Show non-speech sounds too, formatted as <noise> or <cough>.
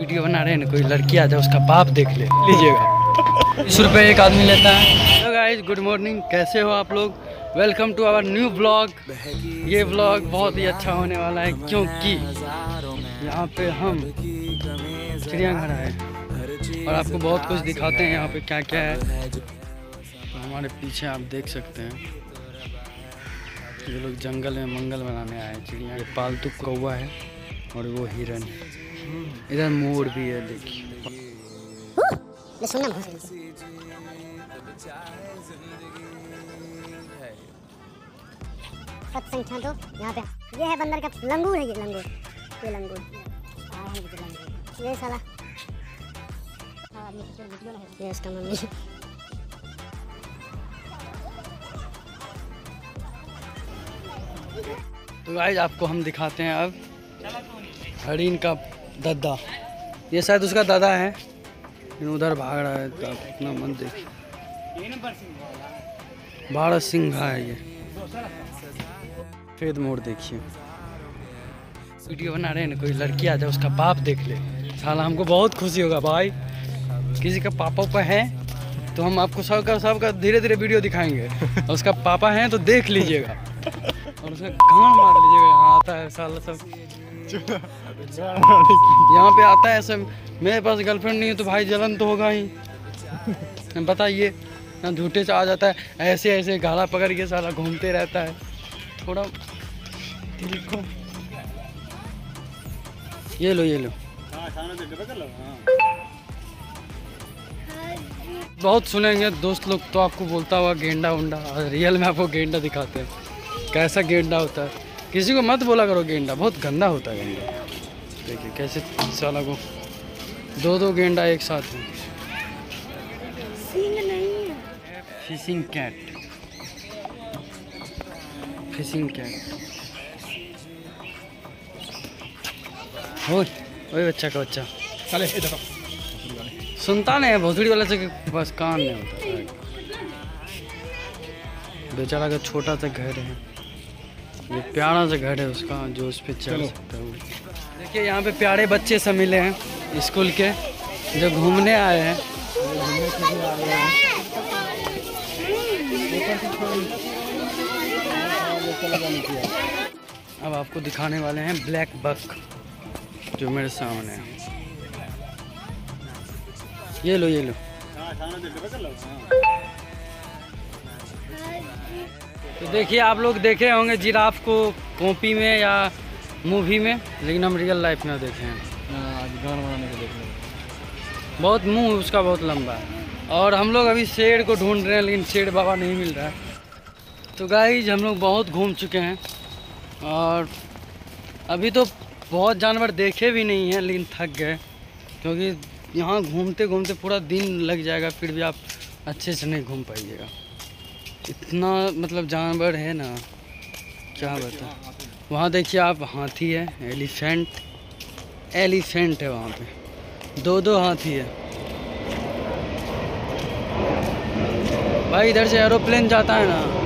Video बना रहे हैं, कोई लड़की आ जाए, उसका बाप देख ले, लीजिएगा। बीस रुपये एक आदमी लेता है। हेलो गाइस गुड मॉर्निंग कैसे हो आप लोग? Welcome to our new blog ये ब्लॉग बहुत ही अच्छा होने वाला है, क्योंकि यहाँ पे हम चिड़ियाघर आए और आपको बहुत कुछ दिखाते हैं, यहाँ पे क्या क्या है। तो हमारे पीछे आप देख सकते हैं। ये लोग जंगल में मंगल बनाने आए चिड़िया। पालतू कौवा है और वो हिरन है। इधर मोर भी है देखिए सुनना संख्या दो यहाँ पे। ये है बंदर का लंगूर है ये लंगूर। ये लंगूर। ये साला। हाँ, तो ये इसका मम्मी। तो गाइज़ आपको हम दिखाते हैं अब। हरिन का दादा। ये शायद उसका दादा है। उधर भाग रहा है तो अपना मन देखिए बारह सिंघा है ये। फेद मोड़ देखिए। वीडियो बना रहे हैं ना, कोई लड़की आ जाए, उसका बाप देख ले। साला, हमको बहुत खुशी होगा भाई। किसी का पापा उपा है तो हम आपको सबका सबका धीरे धीरे वीडियो दिखाएँगे। उसका पापा है तो देख लीजिएगा। और उसका गान मार लीजिएगा, यहाँ आता है साला सब। यहाँ पे आता है सब मेरे पास गर्लफ्रेंड नहीं है तो भाई जलन तो होगा ही। <laughs> बताइए यहाँ झूठे से आ जाता है, ऐसे ऐसे गाला पकड़ के सारा घूमते रहता है। थोड़ा देखो ये लो ये लो। बहुत सुनेंगे दोस्त लोग तो आपको बोलता हुआ गेंडा उंडा, रियल में आपको गेंडा दिखाते हैं। कैसा गेंडा होता है? किसी को मत बोला करो गेंडा, बहुत गंदा होता है गेंडा। देखिए कैसे साला को दो दो गेंडा एक साथ में फिशिंग कैट फिशिंग कैट ओए ओए बच्चा का बच्चा। चले इधर आओ। सुनता नहीं है भोसड़ी वाले से कि बस कान नहीं होता। बेचारा का छोटा सा घर है। ये प्यारा सा घर है उसका जो उस पर चढ़ सकता है। देखिए, यहाँ पे प्यारे बच्चे सब मिले हैं स्कूल के, जो घूमने आए हैं। अब आपको दिखाने वाले हैं ब्लैक बक, जो मेरे सामने है। ये लो ये लो। तो देखिए, आप लोग देखे होंगे जिराफ को कॉपी में या मूवी में लेकिन हम रियल लाइफ में देखे हैं। आज गाना बनाने के देखने बहुत मुँह उसका बहुत लंबा है। और हम लोग अभी शेर को ढूंढ रहे हैं लेकिन शेर बाबा नहीं मिल रहा है। तो गाइज़ हम लोग बहुत घूम चुके हैं। और अभी तो बहुत जानवर देखे भी नहीं हैं लेकिन थक गए। क्योंकि यहाँ घूमते घूमते पूरा दिन लग जाएगा फिर भी आप अच्छे से नहीं घूम पाइएगा। इतना मतलब जानवर है ना क्या बता वहाँ देखिए आप, हाथी है, एलिफेंट एलिफेंट है वहाँ पे। दो दो हाथी है। भाई, इधर से एरोप्लेन जाता है ना।